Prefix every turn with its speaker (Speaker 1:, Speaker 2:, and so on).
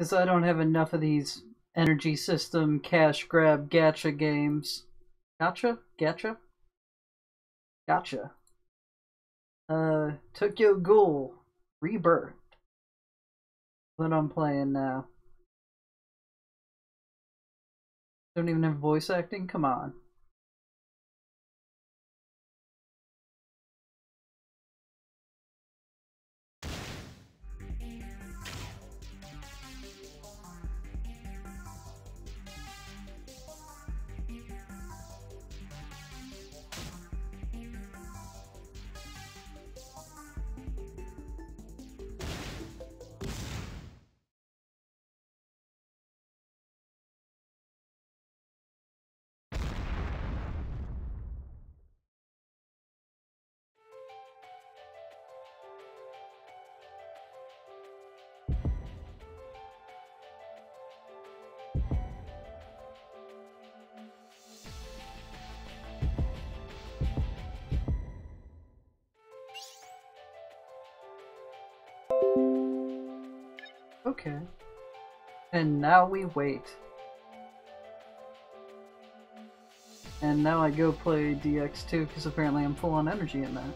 Speaker 1: Because I don't have enough of these energy system cash grab gacha games. Gotcha? Gacha? Gotcha. Uh, Tokyo Ghoul Rebirth. What I'm playing now. Don't even have voice acting? Come on. Okay. And now we wait. And now I go play DX2 because apparently I'm full on energy in that.